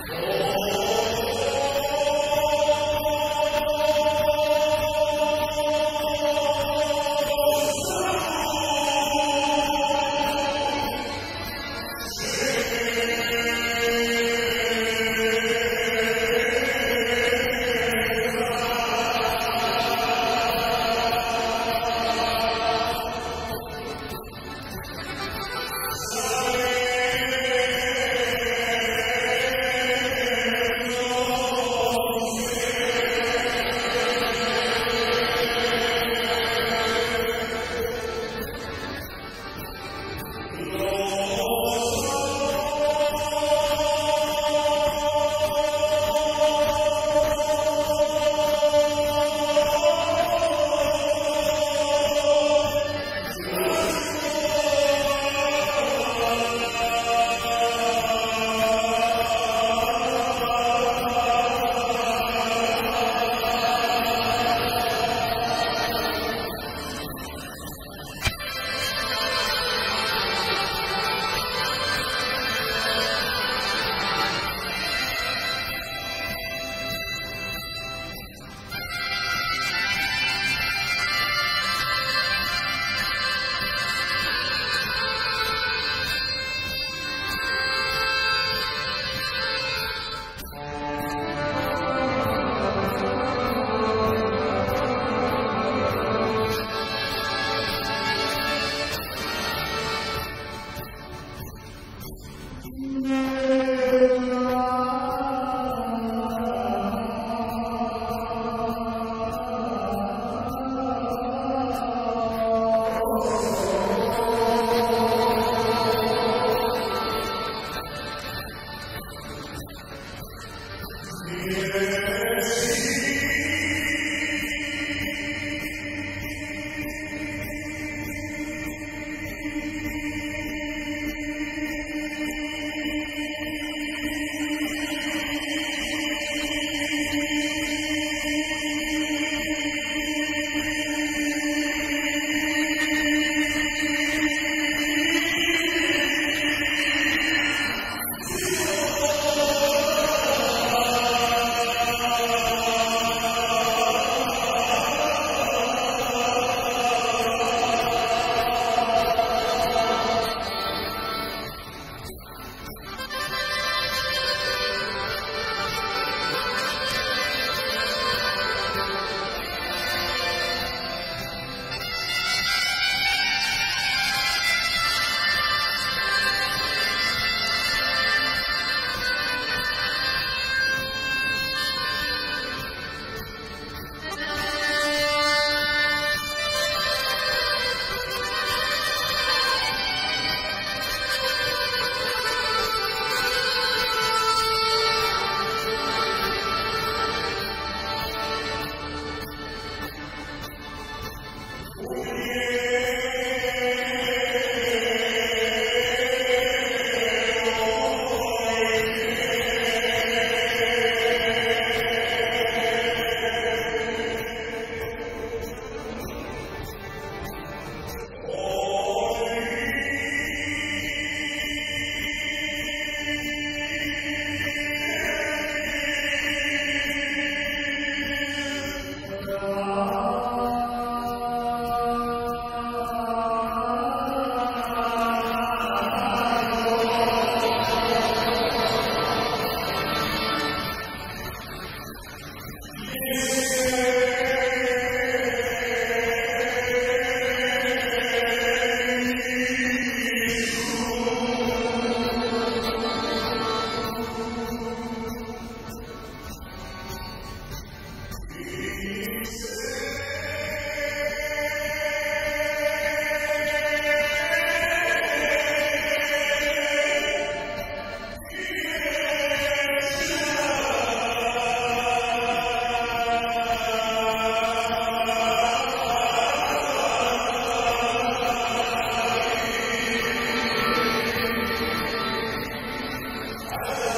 Amen. Yeah.